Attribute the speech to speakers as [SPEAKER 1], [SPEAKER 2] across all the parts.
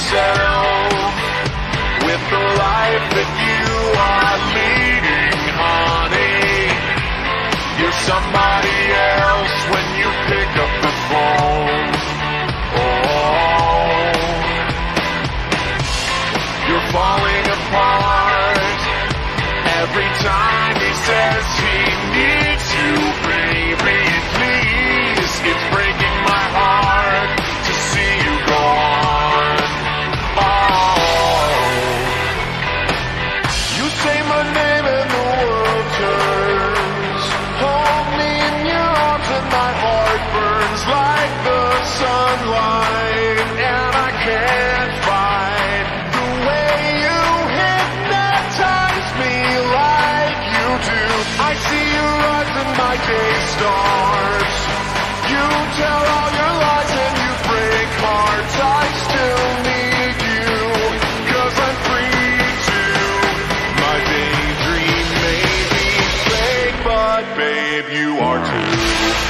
[SPEAKER 1] myself with the life that you like the sunlight, and I can't fight the way you hypnotize me like you do. I see your eyes and my day starts. You tell all your lies and you break hearts. I still need you, cause I'm free to. My daydream may be fake, but babe, you are too.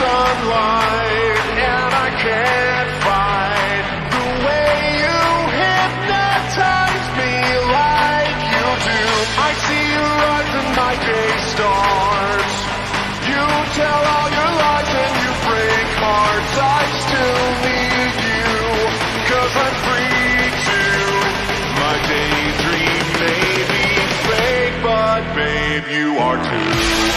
[SPEAKER 1] sunlight. And I can't fight the way you hypnotize me like you do. I see your eyes and my day starts. You tell all your lies and you break hearts. I still need you, cause I'm free. My daydream may be fake, but babe, you are too.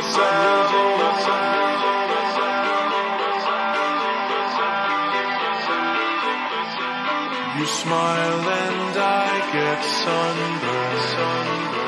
[SPEAKER 1] You smile and I get sunburned.